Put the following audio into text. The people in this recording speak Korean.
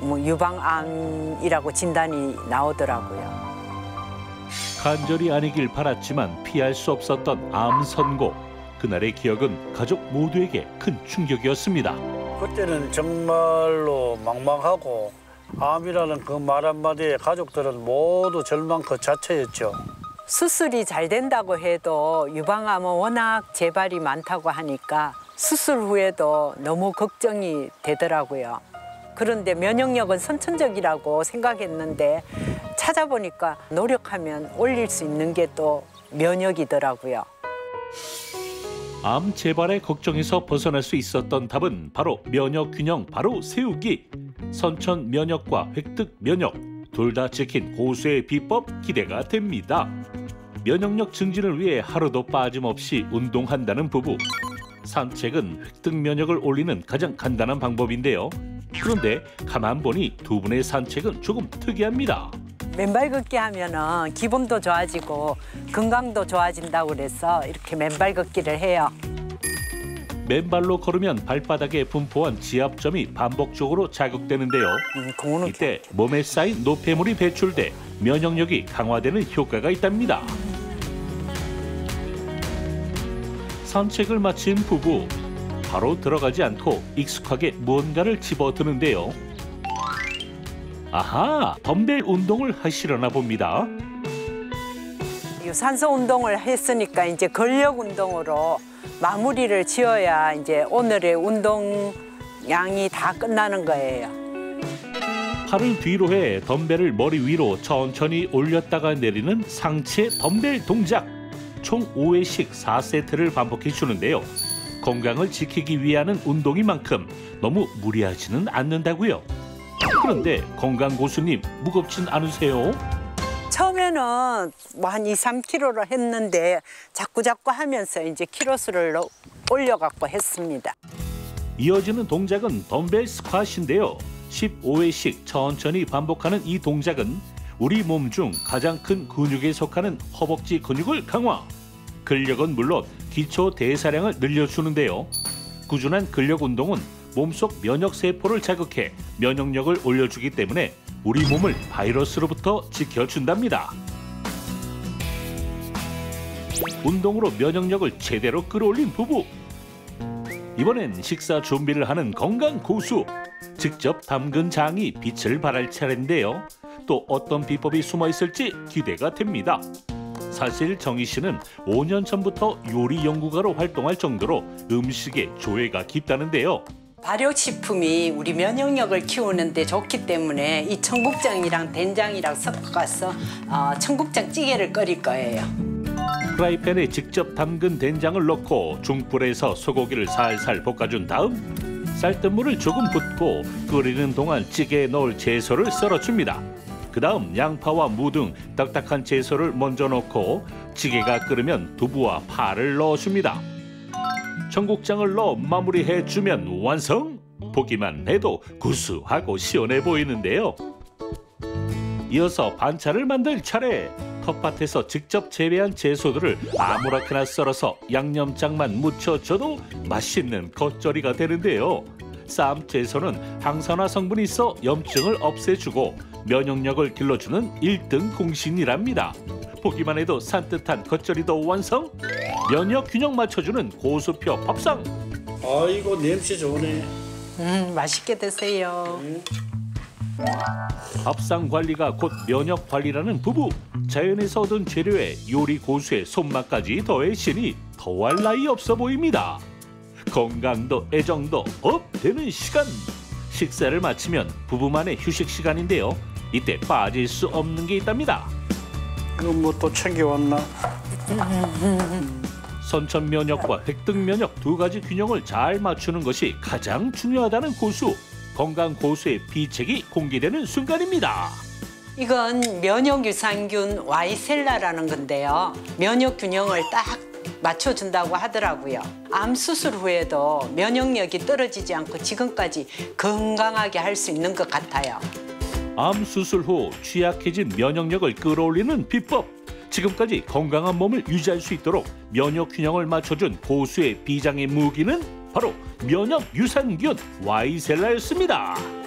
뭐 유방암이라고 진단이 나오더라고요. 간절히 아니길 바랐지만 피할 수 없었던 암 선고. 그날의 기억은 가족 모두에게 큰 충격이었습니다. 그때는 정말로 막막하고 암이라는 그 말 한마디에 가족들은 모두 절망 그 자체였죠. 수술이 잘 된다고 해도 유방암은 워낙 재발이 많다고 하니까 수술 후에도 너무 걱정이 되더라고요. 그런데 면역력은 선천적이라고 생각했는데 찾아보니까 노력하면 올릴 수 있는 게 또 면역이더라고요. 암 재발의 걱정에서 벗어날 수 있었던 답은 바로 면역 균형 바로 세우기. 선천 면역과 획득 면역 둘 다 지킨 고수의 비법 기대가 됩니다. 면역력 증진을 위해 하루도 빠짐없이 운동한다는 부부. 산책은 획득 면역을 올리는 가장 간단한 방법인데요. 그런데 가만 보니 두 분의 산책은 조금 특이합니다. 맨발 걷기 하면은 기분도 좋아지고 건강도 좋아진다고 그래서 이렇게 맨발 걷기를 해요. 맨발로 걸으면 발바닥에 분포한 지압점이 반복적으로 자극되는데요. 음, 이때 몸에 쌓인 노폐물이 배출돼 면역력이 강화되는 효과가 있답니다. 산책을 마친 부부 바로 들어가지 않고 익숙하게 무언가를 집어드는데요. 아하, 덤벨 운동을 하시려나 봅니다. 유산소 운동을 했으니까 이제 근력 운동으로 마무리를 지어야 이제 오늘의 운동 양이 다 끝나는 거예요. 팔을 뒤로 해 덤벨을 머리 위로 천천히 올렸다가 내리는 상체 덤벨 동작. 총 5회씩 4세트를 반복해 주는데요. 건강을 지키기 위하는 운동인 만큼 너무 무리하지는 않는다고요. 그런데 건강 고수님 무겁진 않으세요? 처음에는 뭐 한 2, 3kg로 했는데 자꾸 자꾸 하면서 이제 키로수를 올려갖고 했습니다. 이어지는 동작은 덤벨 스쿼시인데요. 15회씩 천천히 반복하는 이 동작은 우리 몸 중 가장 큰 근육에 속하는 허벅지 근육을 강화. 근력은 물론 기초 대사량을 늘려주는데요. 꾸준한 근력 운동은 몸속 면역 세포를 자극해 면역력을 올려주기 때문에 우리 몸을 바이러스로부터 지켜준답니다. 운동으로 면역력을 제대로 끌어올린 부부. 이번엔 식사 준비를 하는 건강 고수. 직접 담근 장이 빛을 발할 차례인데요. 또 어떤 비법이 숨어 있을지 기대가 됩니다. 사실 정희 씨는 5년 전부터 요리 연구가로 활동할 정도로 음식에 조예가 깊다는데요. 발효식품이 우리 면역력을 키우는 데 좋기 때문에 이 청국장이랑 된장이랑 섞어서 어, 청국장 찌개를 끓일 거예요. 프라이팬에 직접 담근 된장을 넣고 중불에서 소고기를 살살 볶아준 다음 쌀뜨물을 조금 붓고 끓이는 동안 찌개에 넣을 채소를 썰어줍니다. 그 다음 양파와 무 등 딱딱한 채소를 먼저 넣고 찌개가 끓으면 두부와 파를 넣어줍니다. 청국장을 넣어 마무리해주면 완성! 보기만 해도 구수하고 시원해 보이는데요. 이어서 반찬을 만들 차례. 텃밭에서 직접 재배한 채소들을 아무렇게나 썰어서 양념장만 묻혀줘도 맛있는 겉절이가 되는데요. 쌈 채소는 항산화 성분이 있어 염증을 없애주고 면역력을 길러주는 일등 공신이랍니다. 보기만 해도 산뜻한 겉절이도 완성. 면역 균형 맞춰주는 고수표 밥상. 아이고 냄새 좋네. 음, 맛있게 드세요. 밥상 관리가 곧 면역 관리라는 부부. 자연에서 얻은 재료에 요리 고수의 손맛까지 더해지니 더할 나위 없어 보입니다. 건강도 애정도 up 되는 시간. 식사를 마치면 부부만의 휴식 시간인데요. 이때 빠질 수 없는 게 있답니다. 이거 뭐또 챙겨왔나? 선천 면역과 획득 면역 두 가지 균형을 잘 맞추는 것이 가장 중요하다는 고수. 건강 고수의 비책이 공개되는 순간입니다. 이건 면역 유산균 와이셀라라는 건데요. 면역 균형을 딱 맞춰준다고 하더라고요. 암 수술 후에도 면역력이 떨어지지 않고 지금까지 건강하게 할 수 있는 것 같아요. 암 수술 후 취약해진 면역력을 끌어올리는 비법. 지금까지 건강한 몸을 유지할 수 있도록 면역 균형을 맞춰준 고수의 비장의 무기는 바로 면역 유산균 와이셀라였습니다.